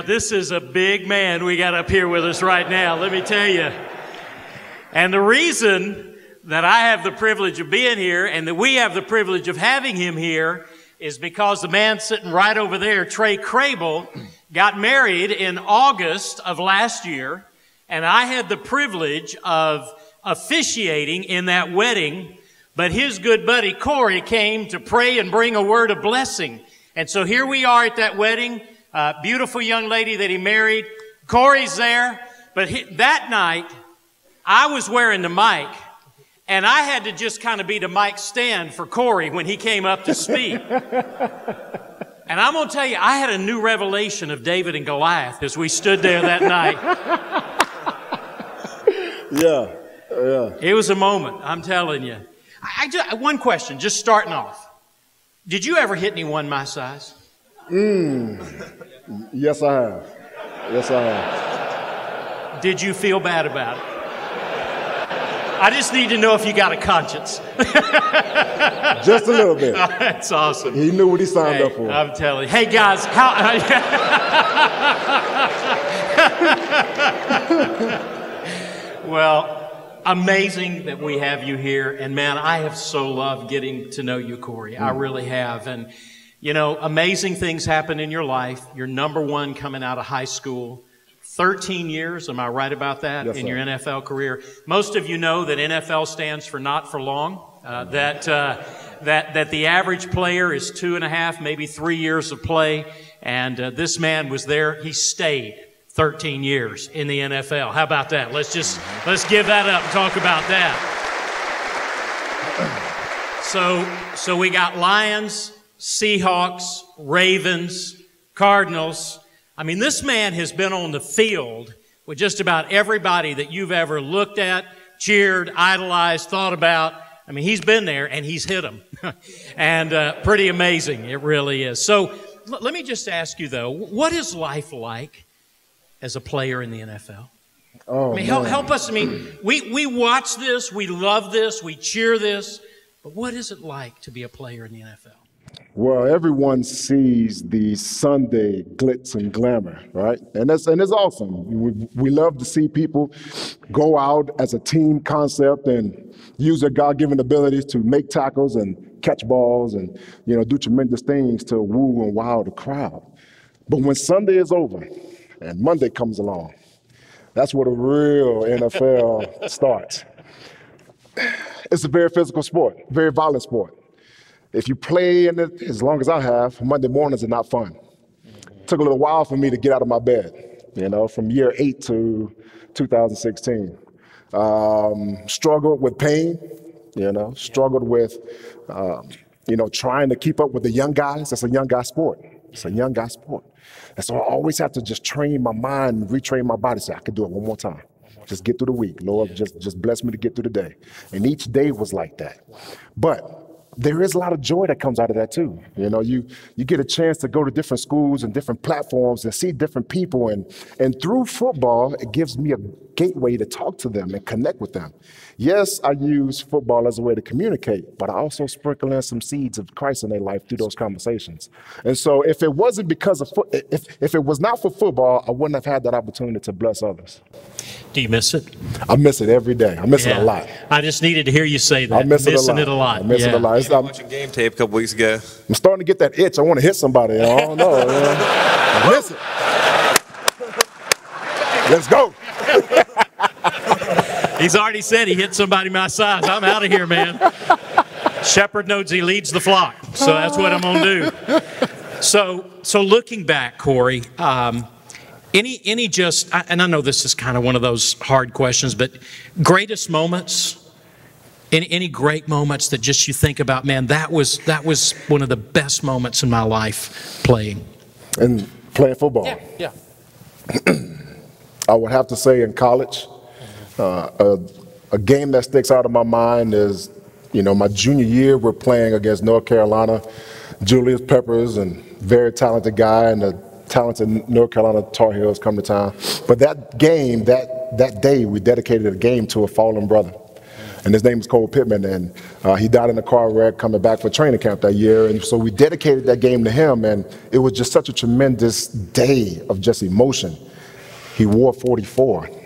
Yeah, this is a big man we got up here with us right now, let me tell you. And the reason that I have the privilege of being here and that we have the privilege of having him here is because the man sitting right over there, Trey Crable, got married in August of last year. And I had the privilege of officiating in that wedding. But his good buddy Cory came to pray and bring a word of blessing. And so here we are at that wedding. Uh, beautiful young lady that he married. Cory's there. But he, that night, I was wearing the mic, and I had to just kind of be the mic stand for Cory when he came up to speak. and I'm going to tell you, I had a new revelation of David and Goliath as we stood there that night. Yeah, yeah. It was a moment, I'm telling you. I, I just, one question, just starting off. Did you ever hit anyone my size? Mm. Yes, I have. Yes, I have. Did you feel bad about it? I just need to know if you got a conscience. Just a little bit. That's awesome. He knew what he signed Hey, up for. I'm telling you. Hey guys, how? well, amazing that we have you here, and man, I have so loved getting to know you, Cory. I mm. really have, and you know, amazing things happen in your life. You're number one coming out of high school. 13 years, am I right about that, Yes, in your NFL career? Most of you know that NFL stands for not for long. Uh, that, uh, that, that the average player is two and a half, maybe three years of play. And uh, this man was there. He stayed 13 years in the NFL. How about that? Let's just, let's give that up and talk about that. So, so we got Lions, Seahawks, Ravens, Cardinals. I mean, this man has been on the field with just about everybody that you've ever looked at, cheered, idolized, thought about. I mean, he's been there and he's hit them. and uh, pretty amazing. It really is. So l- let me just ask you, though, what is life like as a player in the NFL? Oh, I mean, help, help us. I mean, we, we watch this, we love this, we cheer this, but what is it like to be a player in the NFL? Well, everyone sees the Sunday glitz and glamour, right? And that's and it's awesome. We, we love to see people go out as a team concept and use their God-given abilities to make tackles and catch balls and you know do tremendous things to woo and wow the crowd. But when Sunday is over and Monday comes along, that's where the real NFL starts. It's a very physical sport, very violent sport. If you play in it as long as I have, Monday mornings are not fun. Took a little while for me to get out of my bed, you know, from year eight to 2016. Um, struggled with pain, you know, struggled with, um, you know, trying to keep up with the young guys. That's a young guy sport. It's a young guy sport. And so I always have to just train my mind, retrain my body, say, I can do it one more time. Just get through the week. Lord, just, just bless me to get through the day. And each day was like that. But there is a lot of joy that comes out of that too. You know, you you get a chance to go to different schools and different platforms and see different people, and and through football, it gives me a gateway to talk to them and connect with them. Yes, I use football as a way to communicate, but I also sprinkle in some seeds of Christ in their life through those conversations. And so, if it wasn't because of foot, if if it was not for football, I wouldn't have had that opportunity to bless others. Do you miss it? I miss it every day. I miss it a lot. I just needed to hear you say that. I miss it a Missing lot. it a lot. I miss it a lot. It's- I'm- Watching game tape a couple weeks ago. I'm starting to get that itch. I want to hit somebody. I don't know. I miss it. Let's go. He's already said he hit somebody my size. I'm out of here, man. Shepherd knows he leads the flock, so that's what I'm gonna do. So, so looking back, Cory, um, any any just, and I know this is kind of one of those hard questions, but greatest moments. Any, any great moments that just you think about, man, that was that was one of the best moments in my life playing. And playing football. Yeah, yeah. I would have to say in college, uh, a, a game that sticks out of my mind is, you know, my junior year, we're playing against North Carolina, Julius Peppers, and very talented guy, and the talented North Carolina Tar Heels come to town. But that game, that, that day, we dedicated a game to a fallen brother. and his name was Cole Pittman, and uh, he died in a car wreck coming back for training camp that year. And so we dedicated that game to him, and it was just such a tremendous day of just emotion. He wore 44.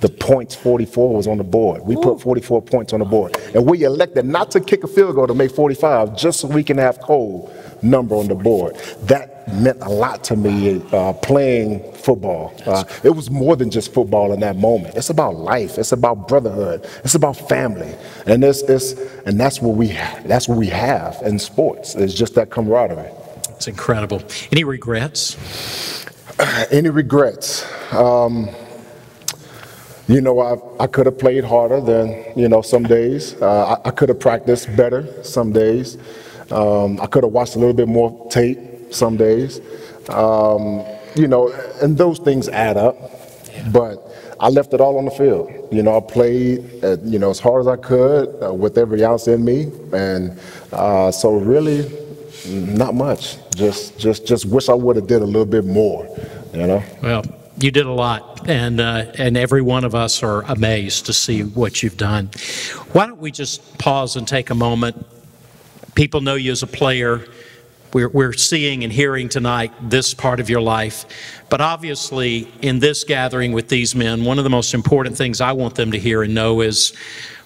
The points 44 was on the board. We put 44 points on the board. And we elected not to kick a field goal to make 45 just so we can have Cole number on the board. That meant a lot to me uh, playing football. Uh, it was more than just football in that moment. It's about life. It's about brotherhood. It's about family, and it's, it's and that's what we that's what we have in sports. It's just that camaraderie. It's incredible. Any regrets? Any regrets? Um, you know, I, I could have played harder than, you know, some days. Uh, I, I could have practiced better some days. Um, I could have watched a little bit more tape some days. Um, you know, and those things add up. But I left it all on the field. You know, I played, at, you know, as hard as I could uh, with every ounce in me, and uh, so really, not much. Just, just, just wish I would have did a little bit more. You know. Well, you did a lot, and uh, and every one of us are amazed to see what you've done. Why don't we just pause and take a moment? People know you as a player. We're, we're seeing and hearing tonight this part of your life. But obviously, in this gathering with these men, one of the most important things I want them to hear and know is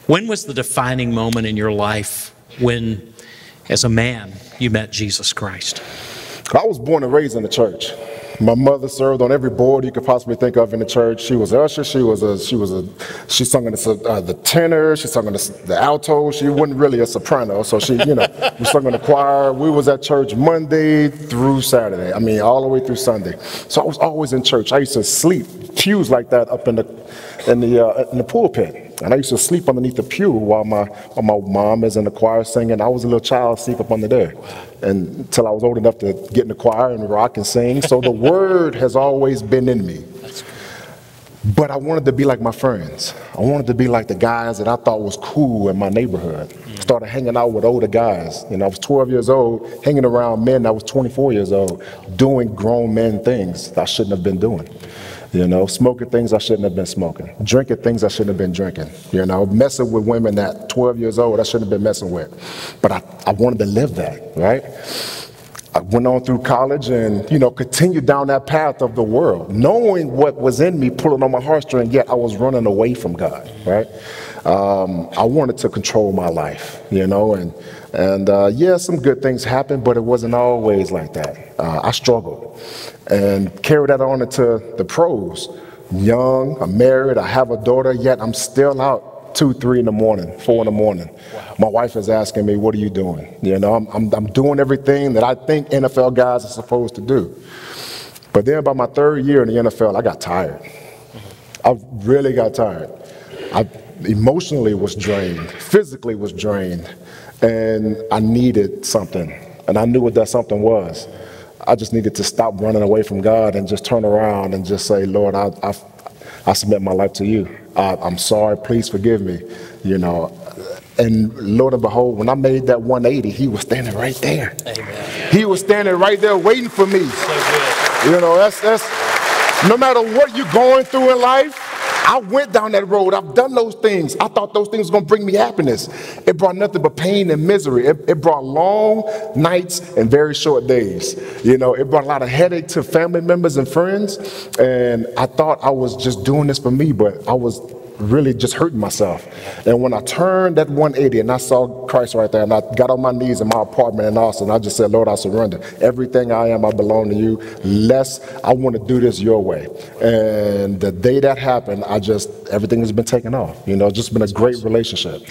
when was the defining moment in your life when, as a man, you met Jesus Christ? I was born and raised in the church. My mother served on every board you could possibly think of in the church. She was usher. She was a she was a she sung in the, uh, the tenor. She sung in the, the alto. She wasn't really a soprano, so she you know we sung in the choir. We was at church Monday through Saturday. I mean all the way through Sunday. So I was always in church. I used to sleep pews like that up in the in the uh, in the pulpit. And I used to sleep underneath the pew while my, while my mom is in the choir singing. I was a little child, sleep up under there. And until I was old enough to get in the choir and rock and sing. So the word has always been in me. But I wanted to be like my friends. I wanted to be like the guys that I thought was cool in my neighborhood. Mm. Started hanging out with older guys. You know, I was 12 years old, hanging around men that was 24 years old, doing grown men things I shouldn't have been doing. You know, smoking things I shouldn't have been smoking, drinking things I shouldn't have been drinking, you know, messing with women at 12 years old I shouldn't have been messing with. But I, I wanted to live that, right? I went on through college and, you know, continued down that path of the world, knowing what was in me, pulling on my heartstring, yet I was running away from God, right? Um, I wanted to control my life, you know, and, and uh, yeah, some good things happened, but it wasn't always like that. Uh, I struggled and carried that on into the pros. Young, I'm married, I have a daughter, yet I'm still out two, three in the morning, four in the morning. Wow. My wife is asking me, What are you doing? You know, I'm, I'm, I'm doing everything that I think NFL guys are supposed to do. But then by my third year in the NFL, I got tired. I really got tired. I emotionally was drained, physically was drained, and I needed something. And I knew what that something was. I just needed to stop running away from God and just turn around and just say, Lord, I, I, I submit my life to you. I, I'm sorry. Please forgive me. You know, and Lord and behold, when I made that 180, he was standing right there. Amen. He was standing right there waiting for me. So you know, that's that's no matter what you're going through in life, I went down that road. I've done those things. I thought those things were going to bring me happiness. It brought nothing but pain and misery. It, it, brought long nights and very short days. You know, it brought a lot of headache to family members and friends. And I thought I was just doing this for me, but I was really just hurting myself. And when I turned that 180 and I saw Christ right there, and I got on my knees in my apartment in Austin, I just said, Lord, I surrender. Everything I am, I belong to you. Less, I want to do this your way. And the day that happened, I just, everything has been taken off. You know, just been a great relationship.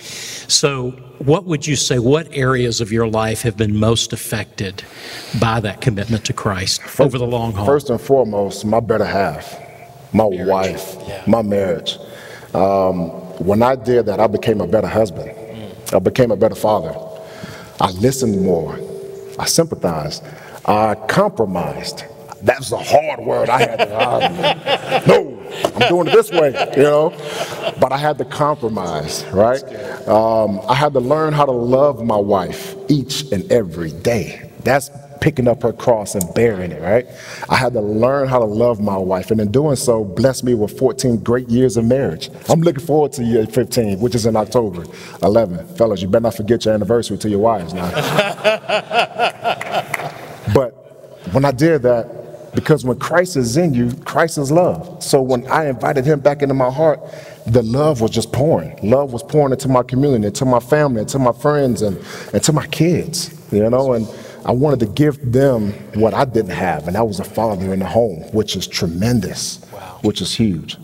So, what would you say, what areas of your life have been most affected by that commitment to Christ first, over the long haul? First and foremost, my better half, my marriage. wife, yeah. my marriage. Um, when I did that, I became a better husband. I became a better father. I listened more. I sympathized. I compromised. That's a hard word. I had to, uh, no, I'm doing it this way, you know. But I had to compromise, right? Um, I had to learn how to love my wife each and every day. That's picking up her cross and bearing it, right? I had to learn how to love my wife, and in doing so, blessed me with 14 great years of marriage. I'm looking forward to year 15, which is in October 11. Fellas, you better not forget your anniversary to your wives now. but when I did that, because when Christ is in you, Christ is love. So when I invited him back into my heart, the love was just pouring. Love was pouring into my community, into my family, into my friends, and, and to my kids, you know, and I wanted to give them what I didn't have, and that was a father in the home, which is tremendous, wow. which is huge.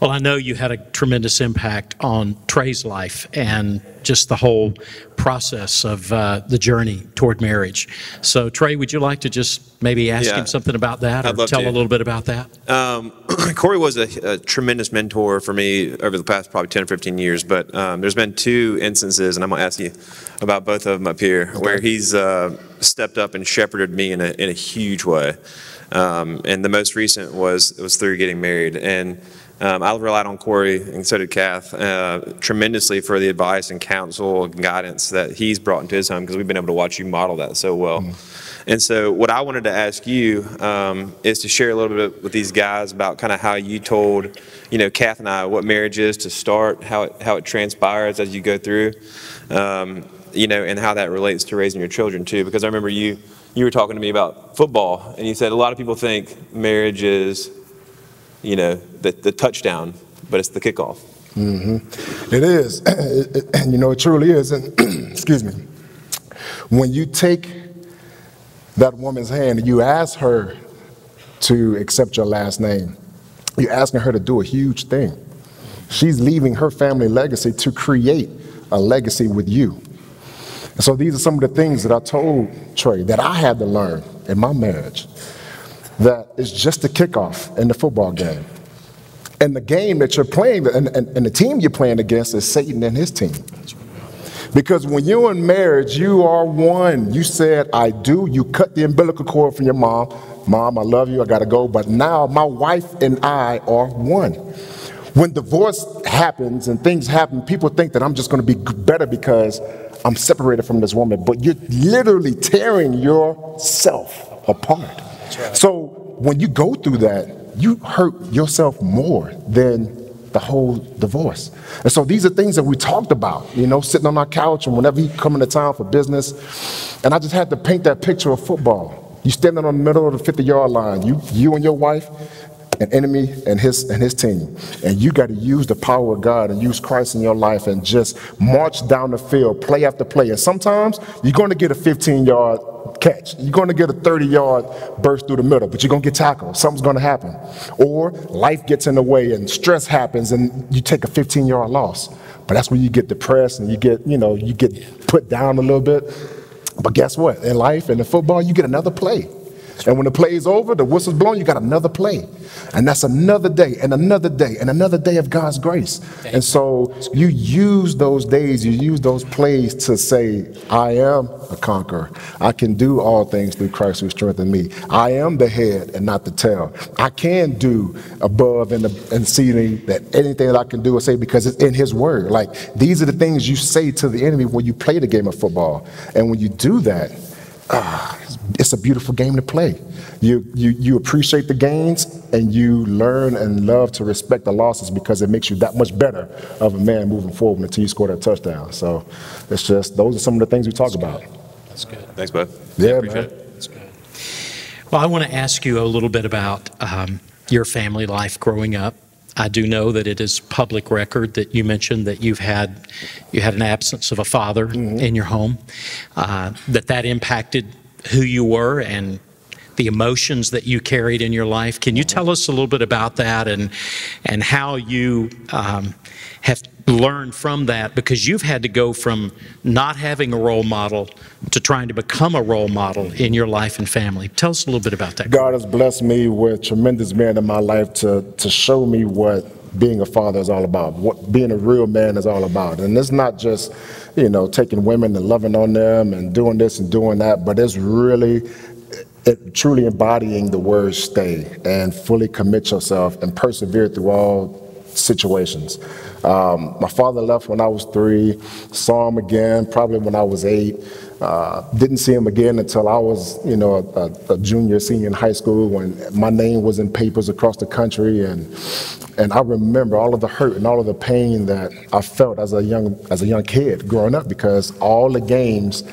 Well, I know you had a tremendous impact on Trey's life and just the whole process of uh, the journey toward marriage. So, Trey, would you like to just maybe ask yeah, him something about that or tell to. a little bit about that? Um, Cory was a, a, tremendous mentor for me over the past probably 10 or 15 years, but um, there's been two instances, and I'm going to ask you about both of them up here, okay. where he's uh, stepped up and shepherded me in a, in a huge way. Um, and the most recent was, was through getting married. And um, I relied on Cory, and so did Kath, uh, tremendously for the advice and counsel and guidance that he's brought into his home because we've been able to watch you model that so well. Mm-hmm. And so, what I wanted to ask you um, is to share a little bit with these guys about kind of how you told, you know, Kath and I what marriage is to start, how it, how it transpires as you go through, um, you know, and how that relates to raising your children too. Because I remember you you were talking to me about football, and you said a lot of people think marriage is you know, the, the touchdown, but it's the kickoff. Mm-hmm. It is. It, you know, it truly is. And excuse me. When you take that woman's hand and you ask her to accept your last name, you're asking her to do a huge thing. She's leaving her family legacy to create a legacy with you. And so these are some of the things that I told Trey that I had to learn in my marriage that is just a kickoff in the football game. And the game that you're playing, and, and, and the team you're playing against is Satan and his team. Because when you're in marriage, you are one. You said, I do. You cut the umbilical cord from your mom. Mom, I love you. I got to go. But now my wife and I are one. When divorce happens and things happen, people think that I'm just going to be better because I'm separated from this woman. But you're literally tearing yourself apart. So when you go through that, you hurt yourself more than the whole divorce. And so these are things that we talked about, you know, sitting on our couch and whenever you come into town for business. And I just had to paint that picture of football. You standing on the middle of the 50 yard line, you, you and your wife, an enemy and his and his team. And you got to use the power of God and use Christ in your life and just march down the field, play after play. And sometimes you're going to get a 15 yard catch. You're going to get a 30 yard burst through the middle, but you're going to get tackled. Something's going to happen. Or life gets in the way and stress happens and you take a 15 yard loss. But that's when you get depressed and you get, you know, you get put down a little bit. But guess what? In life and in football, you get another play. And when the play is over, the whistle's blown, you got another play. And that's another day and another day and another day of God's grace. And so you use those days, you use those plays to say, I am a conqueror. I can do all things through Christ who strengthens me. I am the head and not the tail. I can do above and, and exceeding that anything that I can do or say because it's in his word. Like these are the things you say to the enemy when you play the game of football. And when you do that, ah, it's a beautiful game to play. You, you, you appreciate the gains and you learn and love to respect the losses because it makes you that much better of a man moving forward until you score that touchdown. So it's just, those are some of the things we talk That's about. Good. That's good. Thanks, bud. Yeah, man. It. That's good. Well, I want to ask you a little bit about um, your family life growing up. I do know that it is public record that you mentioned that you've had you had an absence of a father mm-hmm. in your home, uh, that that impacted who you were and the emotions that you carried in your life. Can you tell us a little bit about that and and how you um, have learned from that? Because you've had to go from not having a role model to trying to become a role model in your life and family. Tell us a little bit about that. God has blessed me with tremendous men in my life to to show me what being a father is all about, what being a real man is all about. And it's not just, you know, taking women and loving on them and doing this and doing that, but it's really it, truly embodying the word stay and fully commit yourself and persevere through all situations. Um, my father left when I was three, saw him again probably when I was eight. Uh, didn't see him again until I was, you know, a, a, junior, senior in high school when my name was in papers across the country, and and I remember all of the hurt and all of the pain that I felt as a young as a young kid growing up because all the games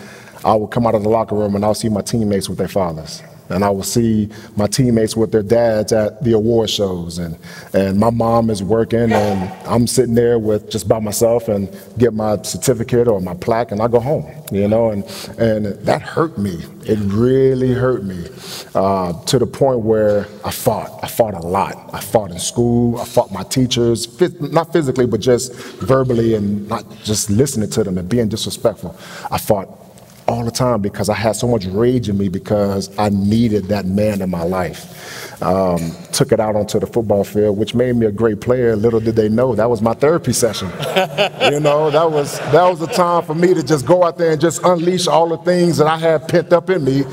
I would come out of the locker room and I'll see my teammates with their fathers and I will see my teammates with their dads at the award shows, and and my mom is working, and I'm sitting there with just by myself and get my certificate or my plaque, and I go home, you know, and and that hurt me. It really hurt me uh, to the point where I fought. I fought a lot. I fought in school. I fought my teachers, not physically, but just verbally, and not just listening to them and being disrespectful. I fought all the time because I had so much rage in me because I needed that man in my life. Um, took it out onto the football field, which made me a great player. Little did they know that was my therapy session. you know, that was that was the time for me to just go out there and just unleash all the things that I had pent up in me.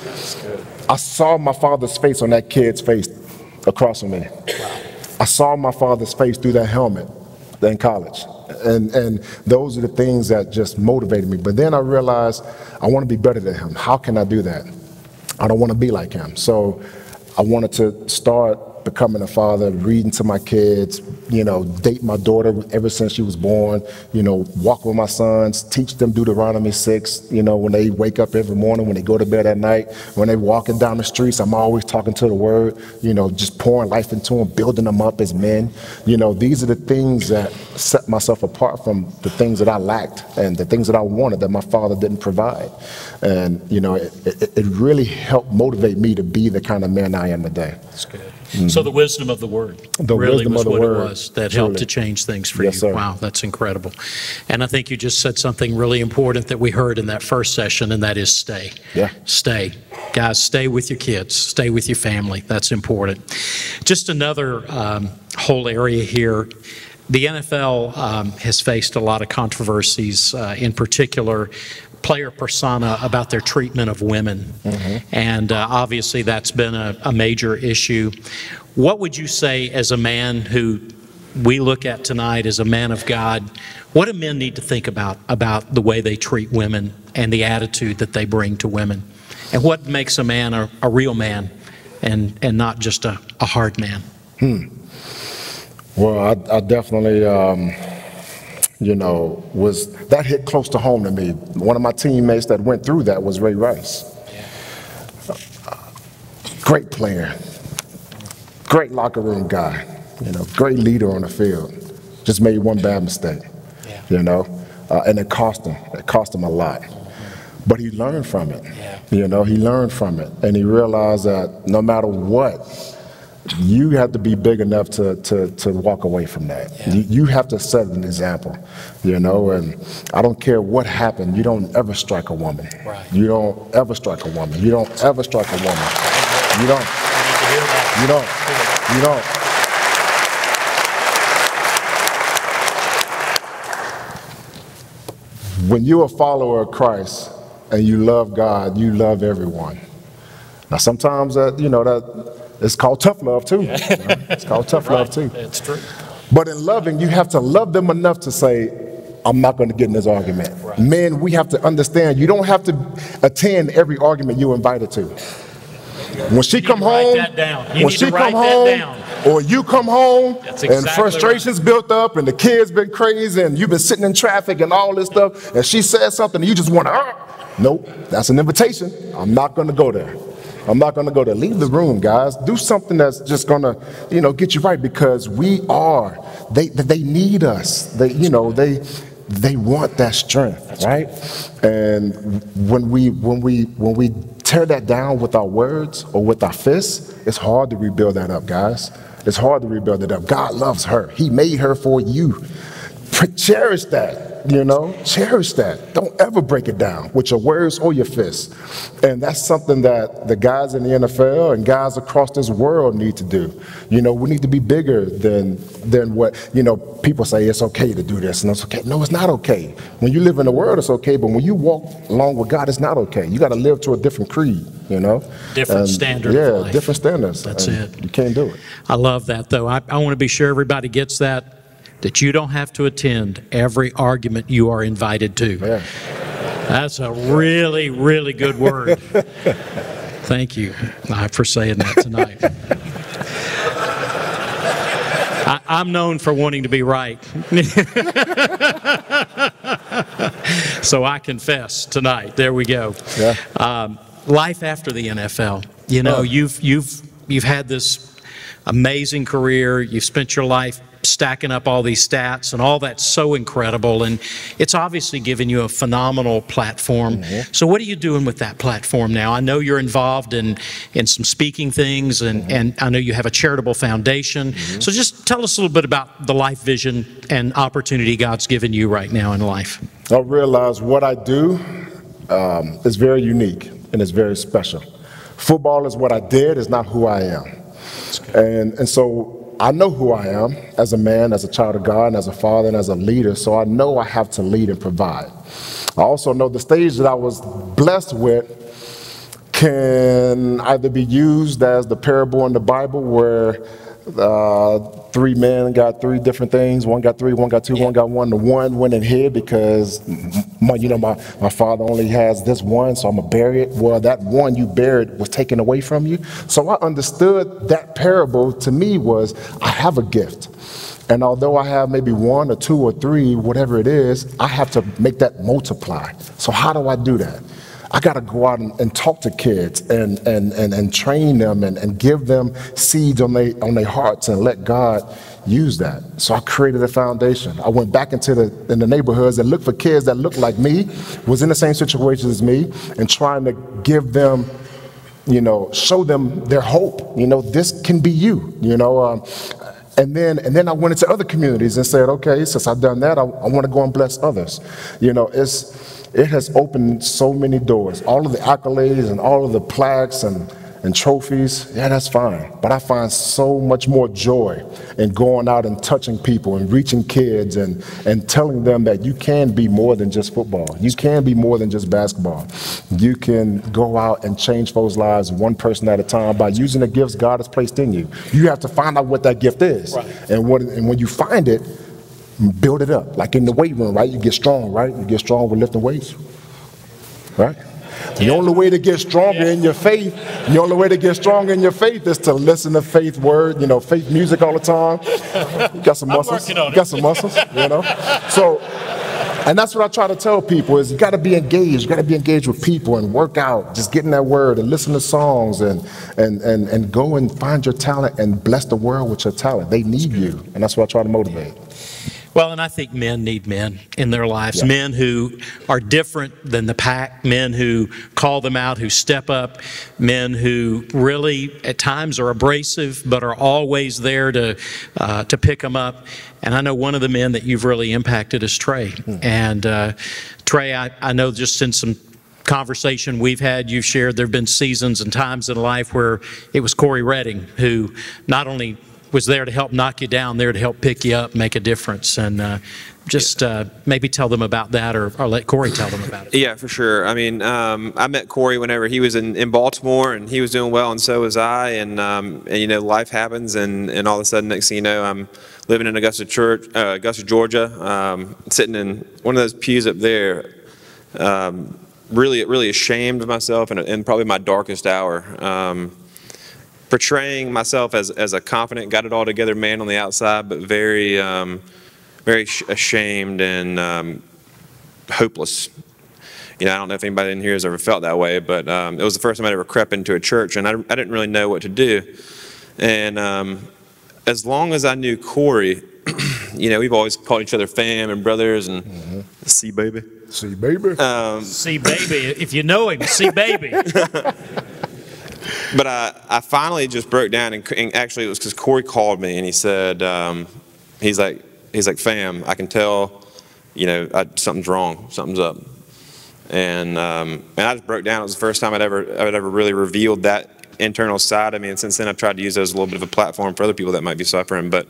I saw my father's face on that kid's face across from me. I saw my father's face through that helmet in college. And, and those are the things that just motivated me. But then I realized I want to be better than him. How can I do that? I don't want to be like him. So I wanted to start becoming a father, reading to my kids, you know, date my daughter ever since she was born, you know, walk with my sons, teach them Deuteronomy 6, you know, when they wake up every morning, when they go to bed at night, when they're walking down the streets, I'm always talking to the word, you know, just pouring life into them, building them up as men. You know, these are the things that set myself apart from the things that I lacked and the things that I wanted that my father didn't provide. And, you know, it, it, it really helped motivate me to be the kind of man I am today. That's good. Mm-hmm. So the wisdom of the word the really was what word, it was that truly. helped to change things for yes, you. Sir. Wow, that's incredible. And I think you just said something really important that we heard in that first session, and that is stay. Yeah. Stay. Guys, stay with your kids, stay with your family. That's important. Just another um, whole area here. The NFL um, has faced a lot of controversies, uh, in particular player persona about their treatment of women. Mm-hmm. And uh, obviously, that's been a, a major issue. What would you say as a man who we look at tonight as a man of God, what do men need to think about about the way they treat women and the attitude that they bring to women? And what makes a man a, a real man and, and not just a, a hard man? Hmm. Well, I, I definitely um, you know, was that hit close to home to me. One of my teammates that went through that was Ray Rice. Great player, great locker room guy, you know, great leader on the field. Just made one bad mistake, yeah. you know, uh, and it cost him. It cost him a lot. But he learned from it. Yeah. You know, he learned from it, and he realized that no matter what, you have to be big enough to, to, to walk away from that. Yeah. You, you, have to set an example, you know, and I don't care what happened, you don't ever strike a woman. Right. You don't ever strike a woman. You don't ever strike a woman. You don't. You don't. You don't. When you're a follower of Christ and you love God, you love everyone. Now, sometimes that, you know, that it's called tough love too. Yeah. It's called tough right. love too. It's true. But in loving, you have to love them enough to say, I'm not going to get in this argument. Right. Men, we have to understand you don't have to attend every argument you're invited to. When she come home, when she come home, or you come home exactly and frustrations right. built up and the kids been crazy and you've been sitting in traffic and all this stuff, and she says something and you just want to, uh, nope, that's an invitation. I'm not going to go there. I'm not going to go to leave the room, guys. Do something that's just going to, you know, get you right because we are. They they need us. They you know they they want that strength, right? And when we when we when we tear that down with our words or with our fists, it's hard to rebuild that up, guys. It's hard to rebuild it up. God loves her. He made her for you. Cherish that you know, cherish that. Don't ever break it down with your words or your fists. And that's something that the guys in the NFL and guys across this world need to do. You know, we need to be bigger than than what, you know, people say it's okay to do this and it's okay. No, it's not okay. When you live in the world, it's okay, but when you walk along with God, it's not okay. You got to live to a different creed, you know? Different and, standard. Yeah, different standards. That's it. You can't do it. I love that, though. I, I want to be sure everybody gets that that you don't have to attend every argument you are invited to. Yeah. That's a really, really good word. Thank you uh, for saying that tonight. I, I'm known for wanting to be right. so I confess tonight. There we go. Yeah. Um, life after the NFL. You know, Oh. you've you've you've had this amazing career. You've spent your life stacking up all these stats, and all that's so incredible. And it's obviously given you a phenomenal platform. Mm-hmm. So, what are you doing with that platform now? I know you're involved in in some speaking things, and mm-hmm. and I know you have a charitable foundation. Mm-hmm. So, just tell us a little bit about the life vision and opportunity God's given you right now in life. I realize what I do um, is very unique and it's very special. Football is what I did, is not who I am. And, and so I know who I am as a man, as a child of God, and as a father, and as a leader. So I know I have to lead and provide. I also know the stage that I was blessed with can either be used as the parable in the Bible where uh, three men got three different things. One got three, one got two, one got one. The one went in here because, my, you know, my, my father only has this one, so I'm going to bury it. Well, that one you buried was taken away from you. So I understood that parable to me was I have a gift. And although I have maybe one or two or three, whatever it is, I have to make that multiply. So how do I do that? I got to go out and, and talk to kids and, and, and, and train them and, and give them seeds on their on their hearts and let God use that. So I created a foundation. I went back into the in the neighborhoods and looked for kids that looked like me, was in the same situation as me, and trying to give them you know, show them their hope. You know, this can be you. You know, um, and then and then I went into other communities and said, okay, since I've done that, I, I want to go and bless others. You know, it's it has opened so many doors. All of the accolades and all of the plaques and and trophies, yeah, that's fine. But I find so much more joy in going out and touching people and reaching kids and, and telling them that you can be more than just football. You can be more than just basketball. You can go out and change folks' lives one person at a time by using the gifts God has placed in you. You have to find out what that gift is. And, what, and when you find it, build it up. Like in the weight room, right? You get strong, right? You get strong with lifting weights, right? The only way to get stronger in your faith, the only way to get stronger in your faith is to listen to faith word, you know, faith music all the time. You got some muscles. You got some muscles, you know. So, and that's what I try to tell people is you got to be engaged. You got to be engaged with people and work out, just getting that word and listen to songs and and and and go and find your talent and bless the world with your talent. They need you, and that's what I try to motivate. Well, and I think men need men in their lives, Yeah. men who are different than the pack, men who call them out, who step up, men who really at times are abrasive but are always there to uh, to pick them up. And I know one of the men that you've really impacted is Trey. And uh, Trey, I, I know just in some conversation we've had, you've shared there have been seasons and times in life where it was Cory Redding who not only was there to help knock you down, there to help pick you up, make a difference. And uh, just uh, maybe tell them about that or, or let Cory tell them about it. Yeah, for sure. I mean, um, I met Cory whenever he was in, in Baltimore, and he was doing well, and so was I. And, um, and you know, life happens, and, and all of a sudden, next thing you know, I'm living in Augusta, Church, uh, Augusta, Georgia, um, sitting in one of those pews up there, um, really, really ashamed of myself, and, and probably my darkest hour. Um, portraying myself as, as a confident, got it all together man on the outside, but very, um, very sh- ashamed and um, hopeless. You know, I don't know if anybody in here has ever felt that way, but um, it was the first time I'd ever crept into a church, and I, I didn't really know what to do. And um, as long as I knew Cory, you know, we've always called each other fam and brothers and see baby. See, baby. See, baby, if you know him, see, baby. But I, I finally just broke down, and, and actually it was because Cory called me and he said, um, he's like, he's like, fam, I can tell, you know, I, something's wrong, something's up. And um, and I just broke down. It was the first time I'd ever I'd ever really revealed that internal side of me. And since then, I've tried to use that as a little bit of a platform for other people that might be suffering. But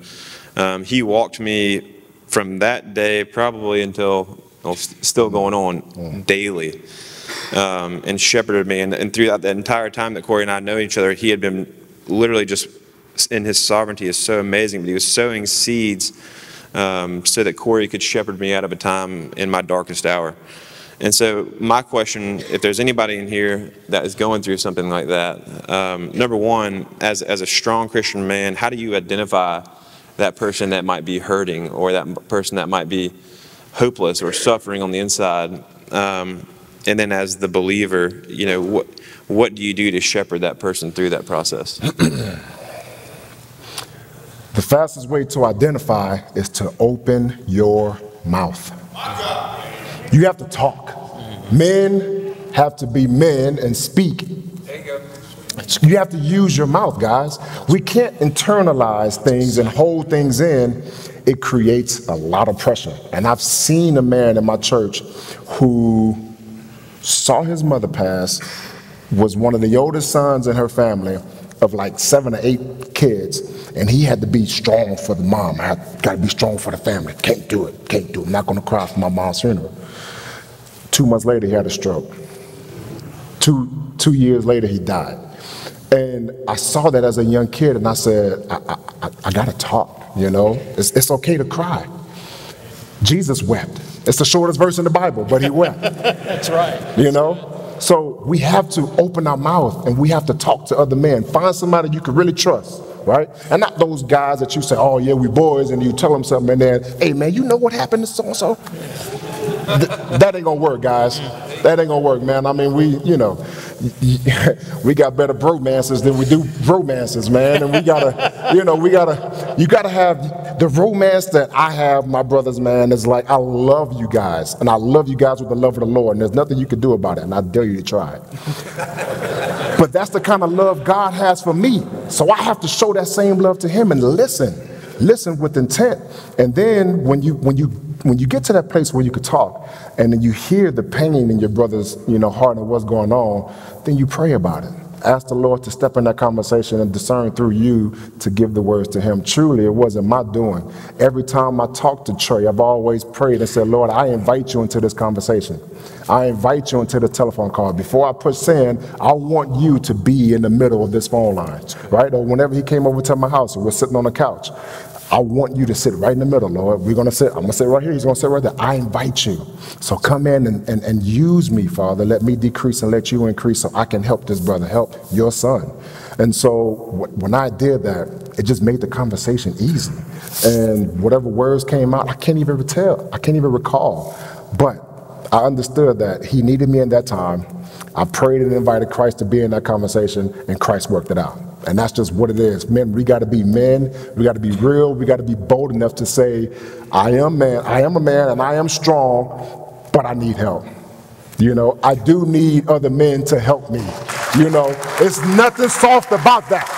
um, he walked me from that day probably until well, still going on daily um, and shepherded me. And, and throughout the entire time that Cory and I know each other, he had been literally just in his sovereignty is so amazing. But he was sowing seeds um, so that Cory could shepherd me out of a time in my darkest hour. And so, my question if there's anybody in here that is going through something like that, um, number one, as, as a strong Christian man, how do you identify that person that might be hurting or that person that might be hopeless or suffering on the inside? Um, and then, as the believer, you know, what, what do you do to shepherd that person through that process? The fastest way to identify is to open your mouth. You have to talk. Men have to be men and speak. You have to use your mouth, guys. We can't internalize things and hold things in. It creates a lot of pressure. And I've seen a man in my church who saw his mother pass, was one of the oldest sons in her family of like seven or eight kids and he had to be strong for the mom. I got to be strong for the family. Can't do it. Can't do it. I'm not to cry for my mom's funeral. Two months later, he had a stroke. Two, two years later, he died. And I saw that as a young kid, and I said, I, I, I got to talk, you know? It's, it's okay to cry. Jesus wept. It's the shortest verse in the Bible, but he wept. That's right. You know? So we have to open our mouth and we have to talk to other men. Find somebody you can really trust right? And not those guys that you say, oh, yeah, we boys, and you tell them something, and then, hey, man, you know what happened to so and so? That ain't gonna work, guys. That ain't gonna work, man. I mean, we, you know, we got better bromances than we do romances, man. And we gotta, you know, we gotta, you gotta have the romance that I have, my brothers, man, is like, I love you guys. And I love you guys with the love of the Lord. And there's nothing you can do about it. And I dare you to try. But that's the kind of love God has for me. So I have to show that same love to him and listen. Listen with intent. And then when you when you when you get to that place where you could talk and then you hear the pain in your brother's, you know, heart and what's going on, then you pray about it ask the Lord to step in that conversation and discern through you to give the words to him. Truly, it wasn't my doing. Every time I talk to Trey, I've always prayed and said, Lord, I invite you into this conversation. I invite you into the telephone call. Before I push send, I want you to be in the middle of this phone line, right? Or whenever he came over to my house we're sitting on the couch, I want you to sit right in the middle, Lord. We're going to sit. I'm going to sit right here. He's going to sit right there. I invite you. So come in and, and, and use me, Father. Let me decrease and let you increase so I can help this brother, help your son. And so when I did that, it just made the conversation easy. And whatever words came out, I can't even tell. I can't even recall. But I understood that he needed me in that time. I prayed and invited Christ to be in that conversation, and Christ worked it out. And that's just what it is. Men, we got to be men. We got to be real. We got to be bold enough to say, I am man. I am a man and I am strong, but I need help. You know, I do need other men to help me. You know, it's nothing soft about that.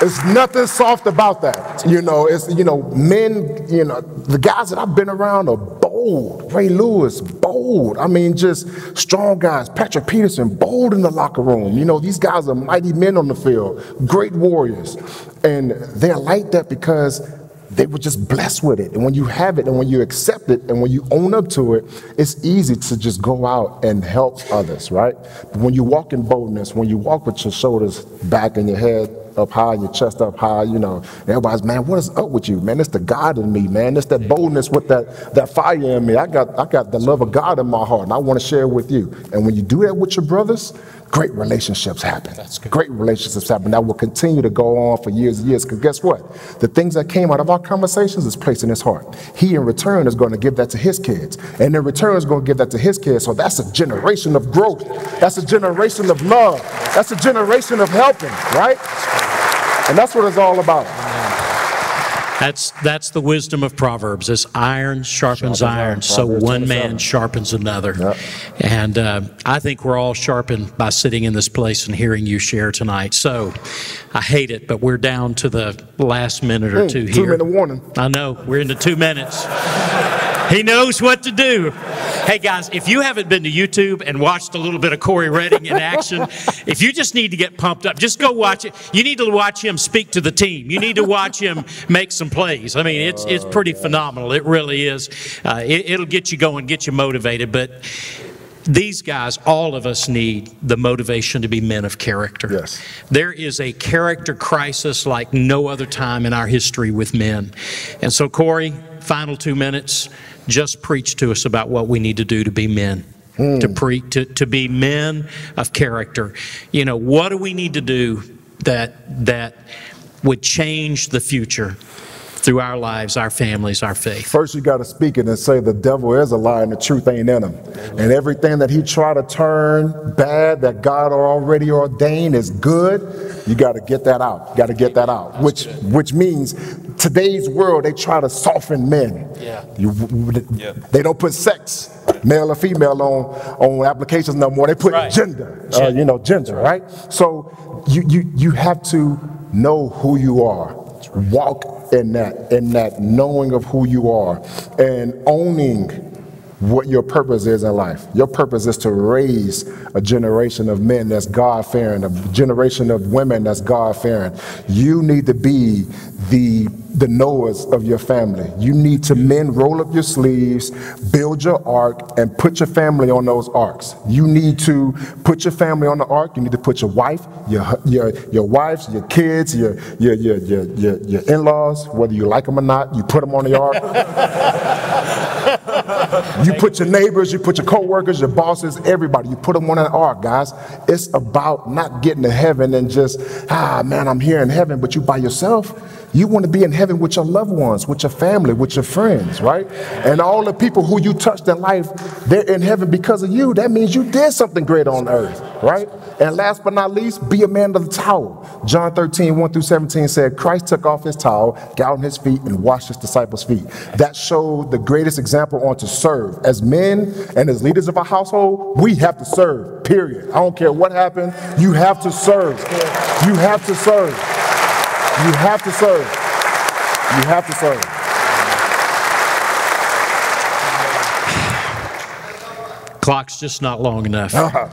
It's nothing soft about that. You know, it's, you know, men, you know, the guys that I've been around are bold. Ray Lewis, bold. I mean, just strong guys. Patrick Peterson, bold in the locker room. You know, these guys are mighty men on the field, great warriors. And they're like that because they were just blessed with it. And when you have it and when you accept it and when you own up to it, it's easy to just go out and help others, right? But when you walk in boldness, when you walk with your shoulders back and your head up high, your chest up high, you know. Everybody's, man, what is up with you, man? It's the God in me, man. It's that boldness with that, that fire in me. I got, I got the love of God in my heart, and I want to share it with you. And when you do that with your brothers, great relationships happen. That's good. Great relationships happen. That will continue to go on for years and years. Because guess what? The things that came out of our conversations is placed in his heart. He, in return, is going to give that to his kids. And in return, is going to give that to his kids. So that's a generation of growth. That's a generation of love. That's a generation of helping, right? And that's what it's all about. That's that's the wisdom of Proverbs. As iron sharpens, sharpens iron, iron. so one man sharpens another. Yep. And uh, I think we're all sharpened by sitting in this place and hearing you share tonight. So I hate it, but we're down to the last minute or two here. Two minute warning. I know we're into two minutes. He knows what to do. Hey guys, if you haven't been to YouTube and watched a little bit of Cory Redding in action, if you just need to get pumped up, just go watch it. You need to watch him speak to the team. You need to watch him make some plays. I mean, it's it's pretty phenomenal. It really is. Uh, it, it'll get you going, get you motivated, but these guys, all of us need the motivation to be men of character. Yes. There is a character crisis like no other time in our history with men. And so, Cory, final two minutes, just preach to us about what we need to do to be men. Hmm. To pre, to, to be men of character. You know, what do we need to do that, that would change the future through our lives, our families, our faith? First, you got to speak it and say the devil is a lie and the truth ain't in him. And everything that he try to turn bad that God already ordained is good. You got to get that out. Got to get that out. Which which means today's world they try to soften men. Yeah. You, They don't put sex, male or female, on on applications no more. They put Right. gender. Uh, you know, gender, right? So you you you have to know who you are. Walk in that in that knowing of who you are and owning what your purpose is in life. Your purpose is to raise a generation of men that's God fearing, a generation of women that's God fearing. You need to be the the Noahs of your family. You need to men roll up your sleeves, build your ark, and put your family on those arks. You need to put your family on the ark. You need to put your wife, your your your wives, your kids, your your your your your, your in-laws, whether you like them or not. You put them on the ark. You put your neighbors, you put your coworkers, your bosses, everybody. You put them on an ark, guys. It's about not getting to heaven and just, ah, man, I'm here in heaven, but you by yourself. You want to be in heaven with your loved ones, with your family, with your friends, right? And all the people who you touched in life, they're in heaven because of you. That means you did something great on earth, right? And last but not least, be a man of the towel. John 13, 1 through 17 said, Christ took off his towel, got on his feet, and washed his disciples' feet. That showed the greatest example on to serve. As men and as leaders of a household, we have to serve, period. I don't care what happened, you have to serve. You have to serve. You have to serve. You have to serve. Clock's just not long enough. Uh-huh.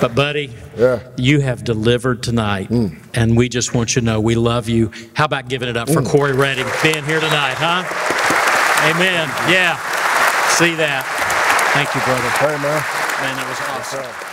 But, buddy, Yeah. you have delivered tonight, mm. and we just want you to know we love you. How about giving it up for mm. Cory Redding being here tonight, huh? Amen. Yeah. See that. Thank you, brother. Hey, man. Man, that was awesome.